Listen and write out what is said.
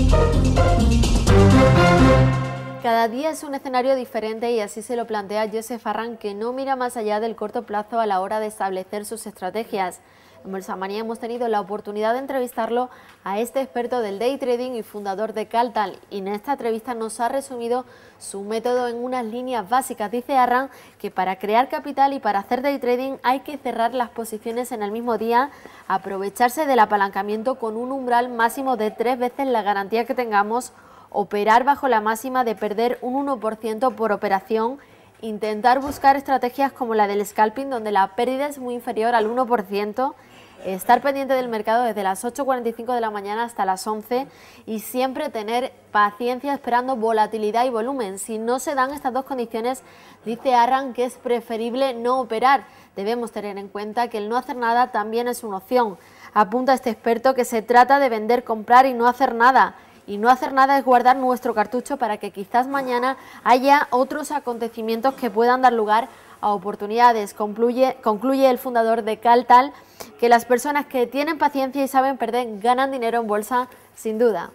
Thank Cada día es un escenario diferente y así se lo plantea Joseph Arran, que no mira más allá del corto plazo a la hora de establecer sus estrategias. En Bolsamanía hemos tenido la oportunidad de entrevistarlo a este experto del day trading y fundador de Caltal y en esta entrevista nos ha resumido su método en unas líneas básicas. Dice Arran que para crear capital y para hacer day trading hay que cerrar las posiciones en el mismo día, aprovecharse del apalancamiento con un umbral máximo de tres veces la garantía que tengamos, operar bajo la máxima de perder un 1% por operación intentar buscar estrategias como la del scalping, donde la pérdida es muy inferior al 1%, estar pendiente del mercado desde las 8.45 de la mañana hasta las 11 y siempre tener paciencia esperando volatilidad y volumen. Si no se dan estas dos condiciones, dice Arran que es preferible no operar. Debemos tener en cuenta que el no hacer nada también es una opción. Apunta este experto que se trata de vender, comprar y no hacer nada. Y no hacer nada es guardar nuestro cartucho para que quizás mañana haya otros acontecimientos que puedan dar lugar a oportunidades. Concluye, concluye el fundador de Caltal que las personas que tienen paciencia y saben perder ganan dinero en bolsa sin duda.